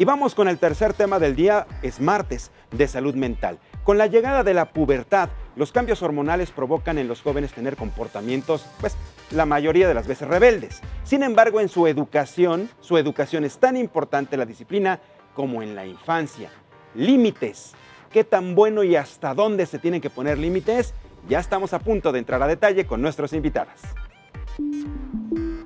Y vamos con el tercer tema del día, es martes de salud mental. Con la llegada de la pubertad, los cambios hormonales provocan en los jóvenes tener comportamientos, pues la mayoría de las veces rebeldes. Sin embargo, en su educación, su educación es tan importante la disciplina como en la infancia. Límites. ¿Qué tan bueno y hasta dónde se tienen que poner límites? Ya estamos a punto de entrar a detalle con nuestros invitados.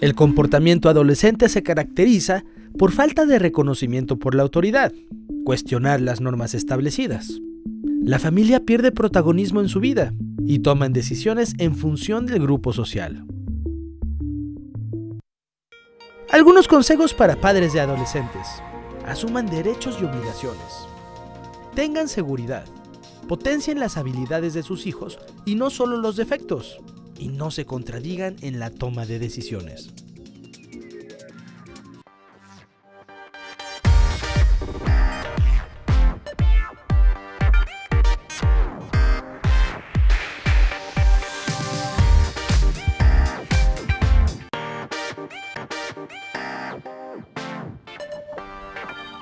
El comportamiento adolescente se caracteriza por falta de reconocimiento por la autoridad, cuestionar las normas establecidas. La familia pierde protagonismo en su vida y toman decisiones en función del grupo social. Algunos consejos para padres de adolescentes. Asuman derechos y obligaciones. Tengan seguridad. Potencien las habilidades de sus hijos y no solo los defectos. Y no se contradigan en la toma de decisiones.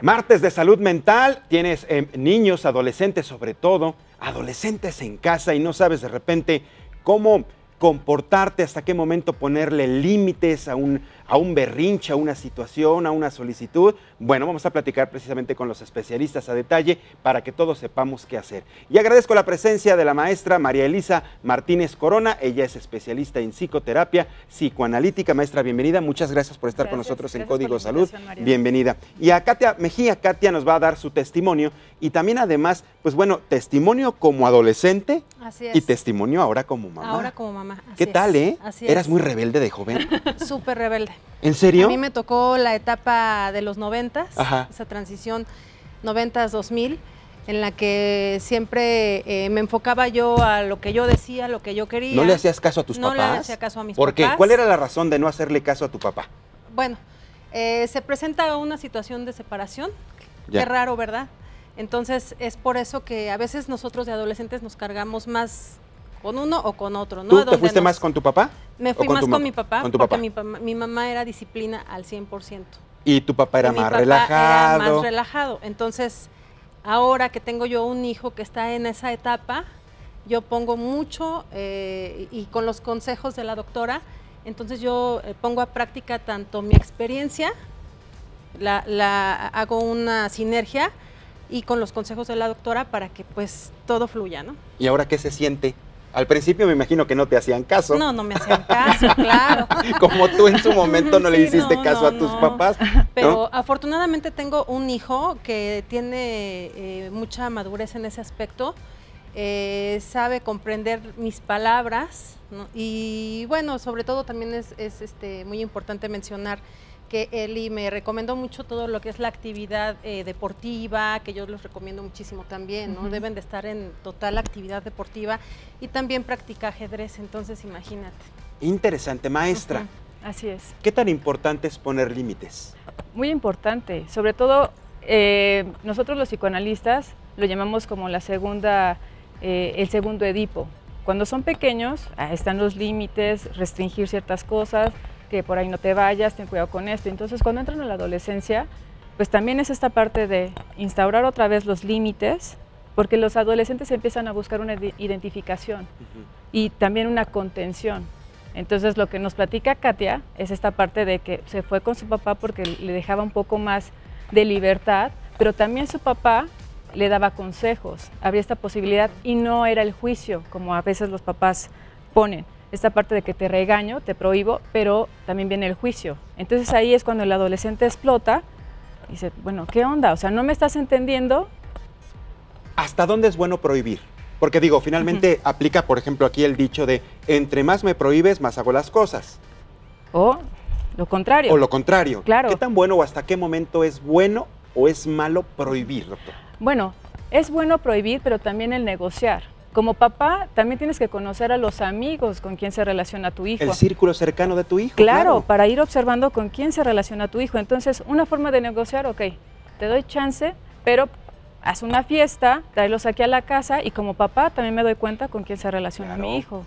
Martes de salud mental, tienes eh, niños, adolescentes sobre todo, adolescentes en casa y no sabes de repente cómo comportarte, hasta qué momento ponerle límites a un, a un berrinche, a una situación, a una solicitud. Bueno, vamos a platicar precisamente con los especialistas a detalle para que todos sepamos qué hacer. Y agradezco la presencia de la maestra María Elisa Martínez Corona. Ella es especialista en psicoterapia psicoanalítica. Maestra, bienvenida. Muchas gracias por estar con nosotros en Código Salud. Bienvenida. Y a Katia Mejía, Katia nos va a dar su testimonio y también además, pues bueno, testimonio como adolescente y testimonio ahora como mamá. Ahora como mamá. ¿Qué tal, eh? Eras muy rebelde de joven. Súper rebelde. ¿En serio? A mí me tocó la etapa de los noventas, esa transición noventas, 2000, en la que siempre eh, me enfocaba yo a lo que yo decía, lo que yo quería. ¿No le hacías caso a tus papás? No le hacía caso a mis ¿Por papás. qué? ¿Cuál era la razón de no hacerle caso a tu papá? Bueno, eh, se presenta una situación de separación. Qué raro, ¿verdad? Entonces es por eso que a veces nosotros de adolescentes nos cargamos más con uno o con otro. ¿no? ¿Tú te fuiste más con tu papá? Me fui más con mi papá, porque Mi, mamá era disciplina al 100%. ¿Y tu papá era y más mi papá relajado? Era más relajado. Entonces, ahora que tengo yo un hijo que está en esa etapa, yo pongo mucho eh, y con los consejos de la doctora, entonces yo eh, pongo a práctica tanto mi experiencia, la, la, hago una sinergia y con los consejos de la doctora para que pues todo fluya, ¿no? ¿Y ahora qué se siente? Al principio me imagino que no te hacían caso. No, no me hacían caso, claro. Como tú en su momento no le hiciste caso a tus papás. Pero afortunadamente tengo un hijo que tiene eh, mucha madurez en ese aspecto, eh, sabe comprender mis palabras y bueno, sobre todo también es, es este, muy importante mencionar que Eli me recomendó mucho todo lo que es la actividad eh, deportiva, que yo los recomiendo muchísimo también, ¿no? Deben de estar en total actividad deportiva y también practica ajedrez, entonces imagínate. Interesante, maestra. Así es. ¿Qué tan importante es poner límites? Muy importante, sobre todo eh, nosotros los psicoanalistas lo llamamos como la segunda, eh, el segundo Edipo. Cuando son pequeños, están los límites, restringir ciertas cosas, que por ahí no te vayas, ten cuidado con esto. Entonces, cuando entran a la adolescencia, pues también es esta parte de instaurar otra vez los límites, porque los adolescentes empiezan a buscar una identificación y también una contención. Entonces, lo que nos platica Katia es esta parte de que se fue con su papá porque le dejaba un poco más de libertad, pero también su papá le daba consejos, había esta posibilidad y no era el juicio, como a veces los papás ponen esta parte de que te regaño, te prohíbo, pero también viene el juicio. Entonces ahí es cuando el adolescente explota y dice, bueno, ¿qué onda? O sea, ¿no me estás entendiendo? ¿Hasta dónde es bueno prohibir? Porque digo, finalmente aplica, por ejemplo, aquí el dicho de, entre más me prohíbes, más hago las cosas. O lo contrario. O lo contrario. Claro. ¿Qué tan bueno o hasta qué momento es bueno o es malo prohibir, doctor? Bueno, es bueno prohibir, pero también el negociar. Como papá, también tienes que conocer a los amigos con quien se relaciona tu hijo. El círculo cercano de tu hijo. Claro, para ir observando con quién se relaciona tu hijo. Entonces, una forma de negociar, ok, te doy chance, pero haz una fiesta, tráelos aquí a la casa y como papá también me doy cuenta con quién se relaciona mi hijo.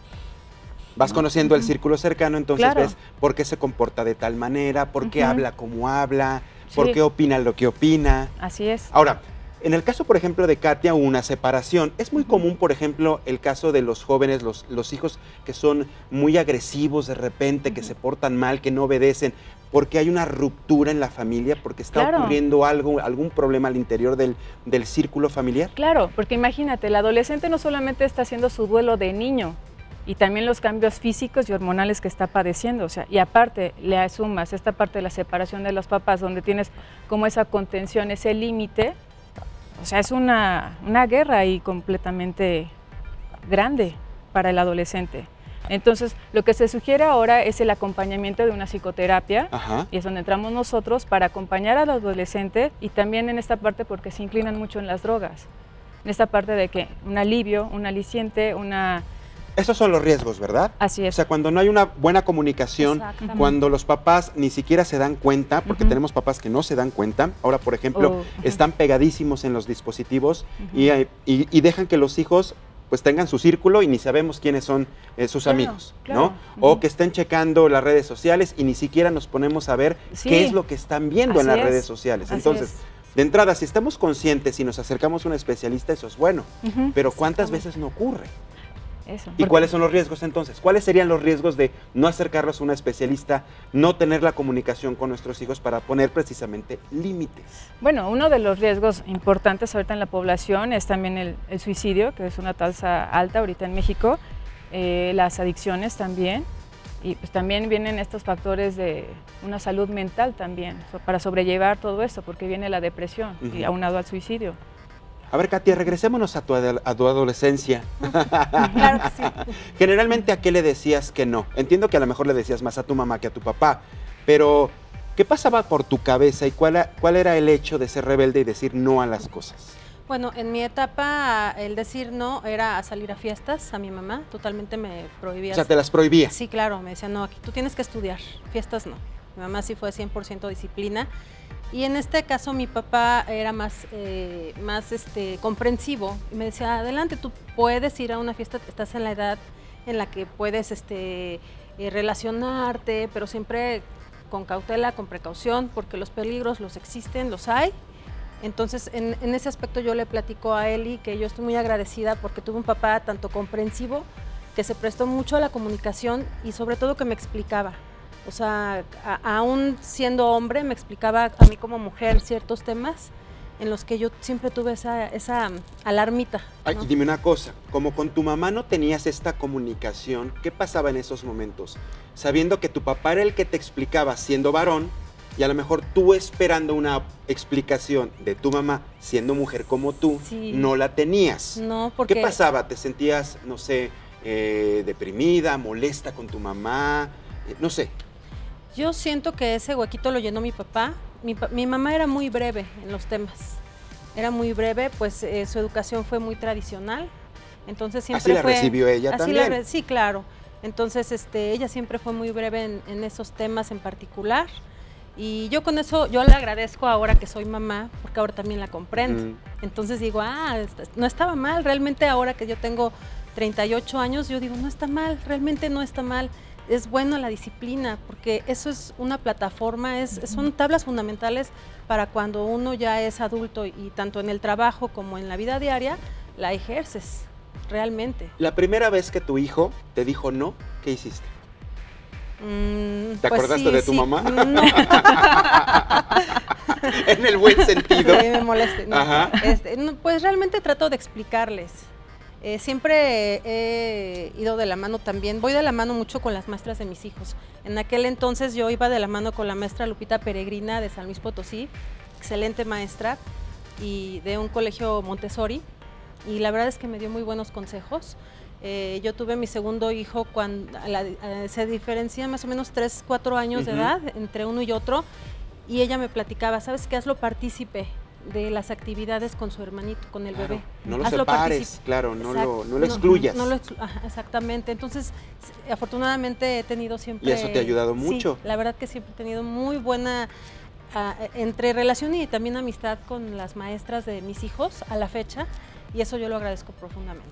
Vas conociendo el círculo cercano, entonces Claro. ves por qué se comporta de tal manera, por qué habla como habla, por Sí. qué opina lo que opina. Así es. Ahora, en el caso, por ejemplo, de Katia, una separación, es muy común, por ejemplo, el caso de los jóvenes, los, los hijos que son muy agresivos de repente, que se portan mal, que no obedecen, porque hay una ruptura en la familia, porque está Claro. ocurriendo algo, algún problema al interior del, del círculo familiar. Claro, porque imagínate, el adolescente no solamente está haciendo su duelo de niño, y también los cambios físicos y hormonales que está padeciendo, o sea, y aparte le asumas esta parte de la separación de los papás, donde tienes como esa contención, ese límite, o sea, es una, una guerra ahí completamente grande para el adolescente. Entonces, lo que se sugiere ahora es el acompañamiento de una psicoterapia, Ajá. y es donde entramos nosotros para acompañar al adolescente y también en esta parte porque se inclinan mucho en las drogas. En esta parte de que un alivio, un aliciente, una... Esos son los riesgos, ¿verdad? Así O es. sea, cuando no hay una buena comunicación, cuando los papás ni siquiera se dan cuenta, porque tenemos papás que no se dan cuenta, ahora por ejemplo, Oh, están pegadísimos en los dispositivos y, y- y dejan que los hijos pues tengan su círculo y ni sabemos quiénes son eh, sus Claro, amigos, claro. ¿no? O que estén checando las redes sociales y ni siquiera nos ponemos a ver Sí. qué es lo que están viendo en las es. redes sociales. Así Entonces, es. de entrada, si estamos conscientes y nos acercamos a un especialista, eso es bueno, pero ¿cuántas veces no ocurre? Eso. ¿Y cuáles son los riesgos entonces? ¿Cuáles serían los riesgos de no acercarlos a una especialista, no tener la comunicación con nuestros hijos para poner precisamente límites? Bueno, uno de los riesgos importantes ahorita en la población es también el, el suicidio, que es una tasa alta ahorita en México, eh, las adicciones también, y pues también vienen estos factores de una salud mental también, so- para sobrellevar todo esto, porque viene la depresión y aunado al suicidio. A ver, Katia, regresémonos a tu, ade- a tu adolescencia. Claro que sí. Generalmente, ¿a qué le decías que no? Entiendo que a lo mejor le decías más a tu mamá que a tu papá, pero ¿qué pasaba por tu cabeza y cuál, cuál era el hecho de ser rebelde y decir no a las cosas? Bueno, en mi etapa el decir no era a salir a fiestas a mi mamá, totalmente me prohibía. O sea, te las prohibía. Sí, claro, me decía, no, aquí tú tienes que estudiar, fiestas no. Mi mamá sí fue 100% disciplina. Y en este caso mi papá era más, eh, más este, comprensivo y me decía, adelante, tú puedes ir a una fiesta, estás en la edad en la que puedes este, eh, relacionarte, pero siempre con cautela, con precaución, porque los peligros los existen, los hay. Entonces, en, en ese aspecto yo le platico a Eli que yo estoy muy agradecida porque tuve un papá tanto comprensivo que se prestó mucho a la comunicación y sobre todo que me explicaba. O sea, a- aún siendo hombre, me explicaba a mí como mujer ciertos temas en los que yo siempre tuve esa, esa alarmita. Ay, dime una cosa, como con tu mamá no tenías esta comunicación, ¿qué pasaba en esos momentos? Sabiendo que tu papá era el que te explicaba siendo varón y a lo mejor tú esperando una explicación de tu mamá siendo mujer como tú, Sí. no la tenías. No, porque ¿Qué pasaba? ¿Te sentías, no sé, eh, deprimida, molesta con tu mamá? Eh, no sé. Yo siento que ese huequito lo llenó mi papá. Mi, mi mamá era muy breve en los temas. Era muy breve, pues eh, su educación fue muy tradicional. Entonces siempre Así la fue- recibió ella Así también. la sí, claro. Entonces, este, ella siempre fue muy breve en, en esos temas en particular. Y yo con eso, yo le agradezco ahora que soy mamá, porque ahora también la comprendo. Mm. Entonces digo, ah, no estaba mal. Realmente ahora que yo tengo 38 años, yo digo, no está mal, realmente no está mal. Es bueno la disciplina, porque eso es una plataforma, es, son tablas fundamentales para cuando uno ya es adulto y tanto en el trabajo como en la vida diaria, la ejerces realmente. La primera vez que tu hijo te dijo no, ¿qué hiciste? Mm, ¿Te pues acordaste sí, de tu sí. mamá? No, en el buen sentido. Sí, me moleste. no. Este, no, pues realmente trato de explicarles. Eh, siempre he ido de la mano también, voy de la mano mucho con las maestras de mis hijos. En aquel entonces yo iba de la mano con la maestra Lupita Peregrina de San Luis Potosí, excelente maestra, y de un colegio Montessori, y la verdad es que me dio muy buenos consejos. Eh, yo tuve mi segundo hijo cuando la- a- se diferencia más o menos 3, 4 años de edad entre uno y otro, y ella me platicaba, ¿sabes qué? Hazlo partícipe de las actividades con su hermanito, con el Claro, bebé. No lo Hazlo separes, claro, no lo, no lo excluyas. no lo exclu- ajá, exactamente. Entonces, afortunadamente he tenido siempre... Y eso te ha ayudado sí, mucho. la verdad que siempre he tenido muy buena ah, entre relación y también amistad con las maestras de mis hijos a la fecha y eso yo lo agradezco profundamente.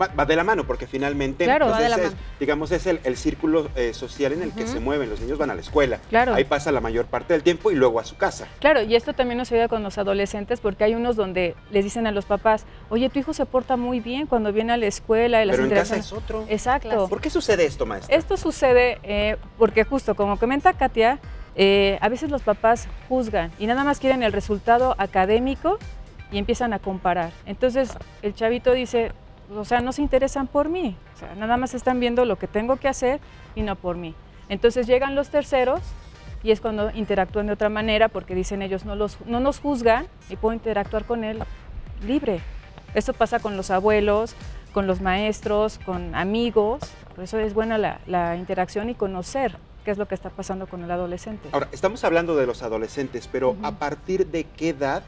Va, va de la mano, porque finalmente, Claro, va de la ese es, mano. digamos, es el, el círculo eh, social en el que se mueven. Los niños van a la escuela. Claro. Ahí pasa la mayor parte del tiempo y luego a su casa. Claro, y esto también nos ayuda con los adolescentes porque hay unos donde les dicen a los papás, oye, tu hijo se porta muy bien cuando viene a la escuela y las Pero en casa interacciones". es otro. Exacto. ¿Por qué sucede esto, maestra? Esto sucede eh, porque justo como comenta Katia, eh, a veces los papás juzgan y nada más quieren el resultado académico y empiezan a comparar. Entonces el chavito dice, o sea, no se interesan por mí, o sea, nada más están viendo lo que tengo que hacer y no por mí. Entonces llegan los terceros y es cuando interactúan de otra manera porque dicen ellos no, los, no nos juzgan y puedo interactuar con él libre. Esto pasa con los abuelos, con los maestros, con amigos. Por eso es buena la, la interacción y conocer qué es lo que está pasando con el adolescente. Ahora, estamos hablando de los adolescentes, pero. ¿a partir de qué edad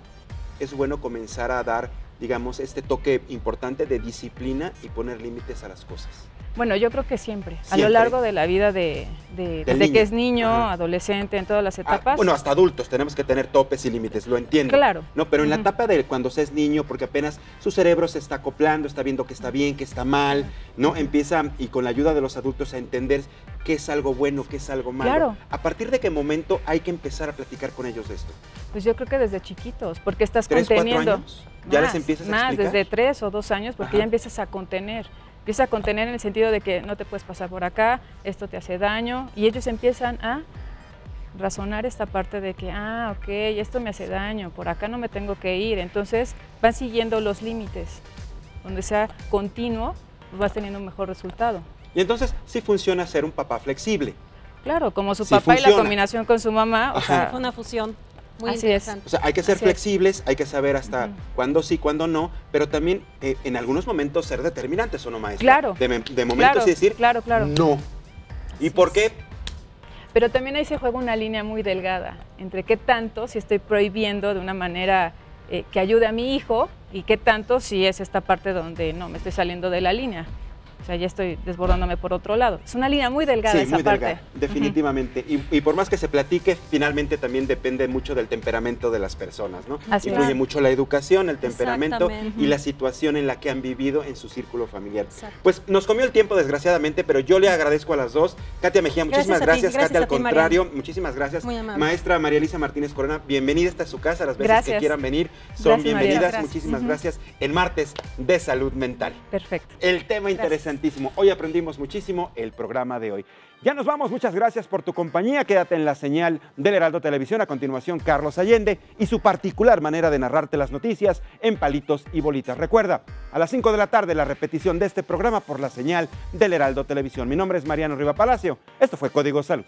es bueno comenzar a dar, digamos, este toque importante de disciplina y poner límites a las cosas? Bueno, yo creo que siempre, a lo largo de la vida de, de- desde niño. que es niño, Ajá. adolescente, en todas las Ah, etapas. bueno, hasta adultos tenemos que tener topes y límites, lo entiendo. Claro. No, pero en la etapa de cuando se es niño, porque apenas su cerebro se está acoplando, está viendo que está bien, que está mal, ¿no? Empieza, y con la ayuda de los adultos, a entender qué es algo bueno, qué es algo malo. Claro. ¿A partir de qué momento hay que empezar a platicar con ellos de esto? Pues yo creo que desde chiquitos, porque estás ¿Tres, cuatro conteniendo. años? ¿Ya les Más, empiezas a Más, explicar? desde tres o dos años, porque Ajá. ya empiezas a contener. Empieza a contener en el sentido de que no te puedes pasar por acá, esto te hace daño, y ellos empiezan a razonar esta parte de que, ah, ok, esto me hace daño, por acá no me tengo que ir. Entonces van siguiendo los límites. Donde sea continuo, vas teniendo un mejor resultado. Y entonces sí funciona ser un papá flexible. Claro, como su Sí papá y la combinación con su mamá, o sea, Fue una fusión muy Así es. interesante. O sea, hay que ser Así es. flexibles, hay que saber hasta cuándo sí, cuándo no, pero también eh, en algunos momentos ser determinantes o no, maestra. Claro. De, de momentos Claro, sí decir claro, claro. no. ¿Y por qué? Pero también ahí se juega una línea muy delgada entre qué tanto si estoy prohibiendo de una manera eh, que ayude a mi hijo y qué tanto si es esta parte donde no me estoy saliendo de la línea. O sea, ya estoy desbordándome por otro lado. Es una línea muy delgada Sí, esa muy parte. delgada, definitivamente. y, y por más que se platique, finalmente también depende mucho del temperamento de las personas, ¿no? Así es. Influye mucho la educación, el temperamento y la situación en la que han vivido en su círculo familiar. Exacto. Pues nos comió el tiempo, desgraciadamente, pero yo le agradezco a las dos. Katia Mejía, muchísimas Gracias Katia, al ti, contrario, muchísimas gracias. Muy amable. Maestra María Elisa Martínez Corona, bienvenida esta a su casa. Las veces que quieran venir son bienvenidas. Muchísimas gracias. El martes de salud mental. Perfecto. El tema Hoy aprendimos muchísimo el programa de hoy. Ya nos vamos, muchas gracias por tu compañía. Quédate en la señal del Heraldo Televisión. A continuación, Carlos Allende y su particular manera de narrarte las noticias en palitos y bolitas. Recuerda, a las 5 de la tarde la repetición de este programa por la señal del Heraldo Televisión. Mi nombre es Mariano Riva Palacio. Esto fue Código Salud.